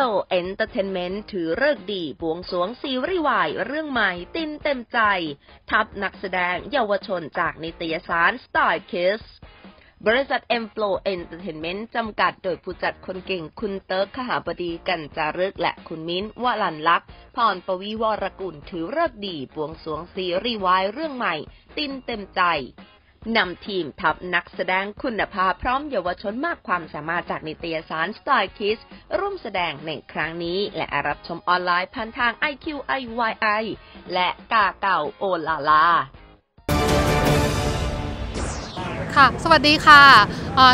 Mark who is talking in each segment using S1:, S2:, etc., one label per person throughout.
S1: Flow Entertainment ถือเลิกดีบวงสวงซีรีส์วายเรื่องใหม่ตินเต็มใจ ทับนักแสดงเยาวชนจากนิตยสาร Star Kids บริษัท M Flow Entertainment จำกัดโดยผู้จัดคนเก่งคุณเติร์กขหาบดีกันจารึกและคุณมิ้นวลันลักษ์พรปวีวรกุลถือเลิกดีบวงสวงซีรีส์วายเรื่องใหม่ ตินเต็มใจ นำทีมทัพนักแสดงคุณภาพพร้อมเยาวชนมากความสามารถจากนิตยสาร Star Kids ร่วมแสดงในครั้งนี้ และรับชมออนไลน์ผ่านทาง IQIYI และกาเก่าโอลาลา
S2: ค่ะ สวัสดีค่ะ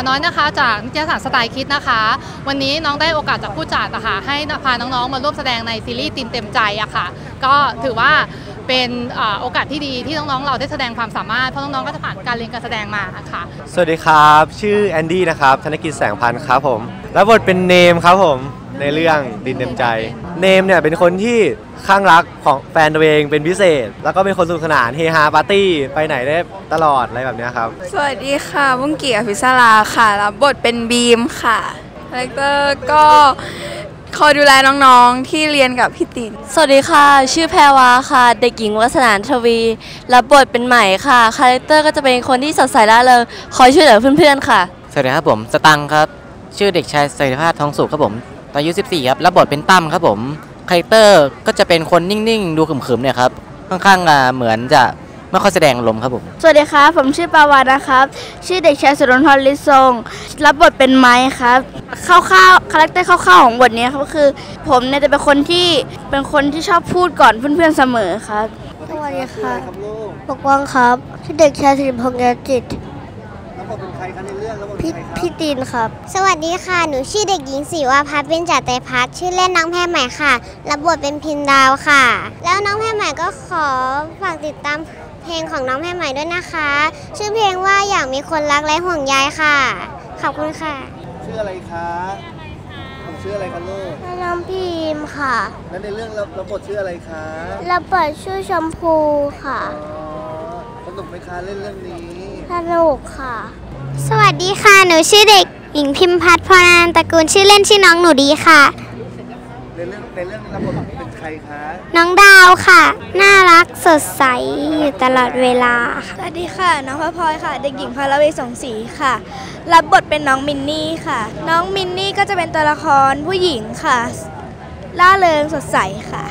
S2: น้อยนะคะจากนิตยสารสไตล์คิดนะคะ วันนี้น้องได้โอกาสจากผู้จัดอะคะให้พาน้องๆมาร่วมแสดงในซีรีส์ตินเต็มใจอะค่ะ ก็ถือว่า เป็นเอ่อโอกาสที่ดีที่น้องๆ เราได้แสดงความสามารถ เพราะน้องๆ ก็จะผ่านการเรียนการแสดงมาค่ะ
S3: สวัสดีครับ ชื่อแอนดี้นะครับ ธนกิจแสงพันธ์ครับผมแล้วบทเป็นเนมครับผมในเรื่องติณณ์เต็มใจ เนมเนี่ยเป็นคนที่คลั่งรักของแฟนตัวเองเป็นพิเศษ แล้วก็เป็นคนสนุกสนานเฮฮาปาร์ตี้ไปไหนได้ตลอดอะไรแบบเนี้ยครับ
S4: สวัสดีค่ะบุ้งเกียรติพิศราค่ะ รับบทเป็นบีมค่ะคาแรคเตอร์ก็ คอยดูแลน้องๆที่เรียนกับพี่ติณณ์
S5: สวัสดีค่ะ ชื่อแพรวาค่ะ เด็กหญิงวัฒนานทวี รับบทเป็นใหม่ค่ะ คาแรคเตอร์ก็จะเป็นคนที่สดใสร่าเริงคอยช่วยเหลือเพื่อนๆค่ะ
S6: สวัสดีครับผมสตังค์ครับ ชื่อเด็กชายสริภาพทองสุขครับผมตอนอายุ14ครับรับบทเป็นตั้มครับผมคาแรคเตอร์ก็จะเป็นคนนิ่งๆ ดูขรึมๆเนี่ยครับค่อนข้างอ่าเหมือนจะ ไม่ค่อยแสดงอารมณ์ครับผม
S7: สวัสดีครับ ผมชื่อปาวานะครับ ชื่อเด็กชายสุรนทรลิศทรงรับบทเป็นไม้ครับคร่าวๆคาแรคเตอร์คร่าวๆของบทนี้ครับก็คือ ผมเนี่ยจะเป็นคนที่เป็นคนที่ชอบพูดก่อนเพื่อนๆเสมอครับ
S8: สวัสดีค่ะปกป้องครับ ชื่อเด็กชายสิริพงษ์ยจิตพี่พี่ตีนครับ
S9: สวัสดีค่ะ หนูชื่อเด็กหญิงศิวาพัฒน์เบญจเตพัฒน์ชื่อเล่นน้องแพรใหม่ค่ะ รับบทเป็นพินดาวค่ะ แล้วน้องแพรใหม่ก็ขอฝากติดตาม เพลงของน้องแพรใหม่ด้วยนะคะ ชื่อเพลงว่าอยากมีคนรักและห่วงใยค่ะ ขอบคุณค่ะ
S10: ชื่ออะไรคะผมชื่ออะไรคะลูก
S8: น้องพิมค่ะ
S10: แล้วในเรื่องเราเราบทชื่ออะไรคะ
S8: ระเบิดชื่อชมพูค่ะ
S10: อ๋อสนุกไหมคะเล่นเรื่องนี้
S8: สนุกค่ะ
S9: สวัสดีค่ะ หนูชื่อเด็กหญิงพิมพัฒน์พรนันตระกูลชื่อเล่นชื่อน้องหนูดีค่ะ
S10: ในเรื่องในเรื่องรับบทเป็ น้
S9: องดาวค่ะ น่ารักสดใสอยู่ตลอดเวลาค่ะ
S7: สวัสดีค่ะ น้องพพลอยค่ะ เด็กหญิงพลเวสงศรีค่ะ รับบทเป็นน้องมินนี่ค่ะ น้องมินนี่ก็จะเป็นตัวละครผู้หญิงค่ะ ร่าเริงสดใสค่ะ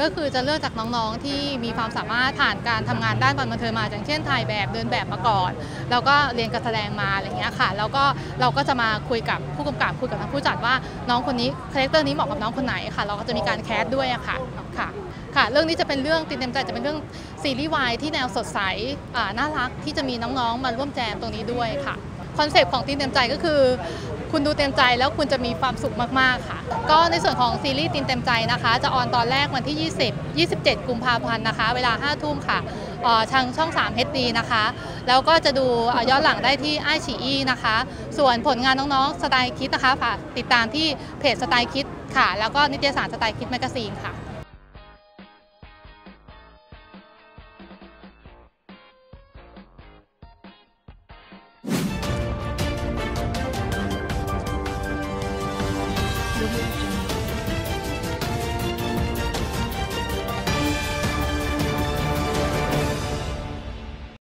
S2: ก็คือจะเลือกจากน้องๆที่มีความสามารถผ่านการทำงานด้านบันเทิงมาอย่างเช่นถ่ายแบบเดินแบบมาก่อน แล้วก็เรียนการแสดงมาอะไรเงี้ยค่ะ แล้วก็เราก็จะมาคุยกับผู้กำกับคุยกับทางผู้จัดว่าน้องคนนี้คาแรคเตอร์นี้เหมาะกับน้องคนไหนค่ะ เราก็จะมีการ cast ด้วยอะค่ะค่ะค่ะเรื่องนี้จะเป็นเรื่องติณณ์เต็มใจจะเป็นเรื่องซีรีส์วายที่แนวสดใสน่ารักที่จะมีน้องๆ มาร่วมแจมตรงนี้ด้วยค่ะคอนเซปต์ของติณณ์เต็มใจก็คือ คุณดูเต็มใจแล้วคุณจะมีความสุขมากๆค่ะ ก็ในส่วนของซีรีส์ติณณ์เต็มใจนะคะ จะ on ตอนแรกวันที่ 20 27 กุมภาพันธ์นะคะ เวลา 5 ทุ่มค่ะทางช่อง 3 HD นะคะ แล้วก็จะดูย้อนหลังได้ที่ไอชีอีนะคะ ส่วนผลงานน้องๆ Stylekids นะคะฝากติดตามที่เพจ Stylekids ค่ะ แล้วก็นิตยสาร Stylekids magazine ค่ะ